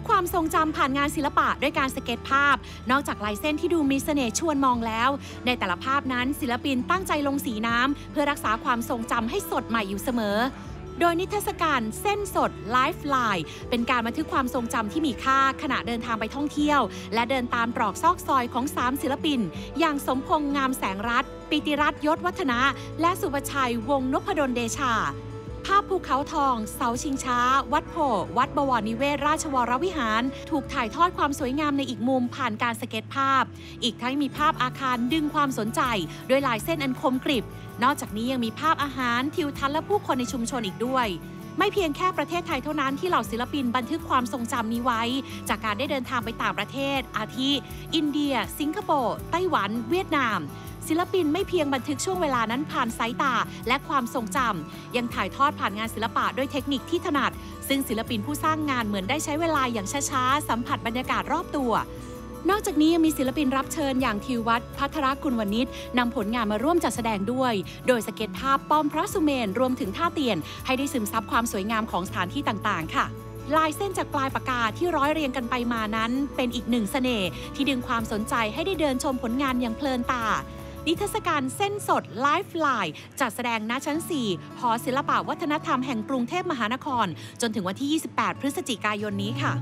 กความทรงจำผ่านงานศิลปะด้วยการสเก็ตภาพ นอกจากลายเส้นที่ดูมีเสน่ห์ชวนมองแล้ว ในแต่ละภาพนั้นศิลปินตั้งใจลงสีน้ำเพื่อรักษาความทรงจำให้สดใหม่อยู่เสมอโดยนิทรรศการเส้นสด Life Line เป็นการบันทึกความทรงจำที่มีค่าขณะเดินทางไปท่องเที่ยว และเดินตามตรอกซอกซอยของ 3 ศิลปิน อย่างสมพงษ์งามแสงรัตปิติรัตยศวัฒนะ และสุภชัยวงศ์นพดลเดชาาพภูเขาทอง เสาชิงช้า วัดโพวัดบวรนิเวศราชวรวิหาร ถูกถ่ายทอดความสวยงามในอีกมุมผ่านการสเก็ตภาพ อีกทั้งมีภาพอาคารดึงความสนใจด้วยลายเส้นอันคมกริบ นอกจากนี้ยังมีภาพอาหารทิวทัศน์และผู้คนในชุมชนอีกด้วยไม่เพียงแค่ประเทศไทยเท่านั้นที่เหล่าศิลปินบันทึกความทรงจำนี้ไว้ จากการได้เดินทางไปต่างประเทศ อาทิ อินเดีย สิงคโปร์ ไต้หวัน เวียดนาม ศิลปินไม่เพียงบันทึกช่วงเวลานั้นผ่านสายตา และความทรงจำยังถ่ายทอดผ่านงานศิลปะด้วยเทคนิคที่ถนัด ซึ่งศิลปินผู้สร้างงานเหมือนได้ใช้เวลาอย่างช้าๆ สัมผัสบรรยากาศรอบตัวนอกจากนี้ยังมีศิลปินรับเชิญอย่างทิววัฒน์พัทรกุลวณิชนำผลงานมาร่วมจัดแสดงด้วย โดยสเก็ตภาพป้อมพระสุเมนรวมถึงท่าเตียน ให้ได้ซึมซับความสวยงามของสถานที่ต่างๆ ค่ะ ลายเส้นจากปลายปากกาที่ร้อยเรียงกันไปมานั้น เป็นอีกหนึ่งเสน่ห์ที่ดึงความสนใจให้ได้เดินชมผลงานอย่างเพลินตา นิทรรศการเส้นสดไลฟ์ไลน์จัดแสดงณชั้น 4 หอศิลปะวัฒนธรรมแห่งกรุงเทพมหานคร จนถึงวันที่ 28 พฤศจิกายนนี้ค่ะ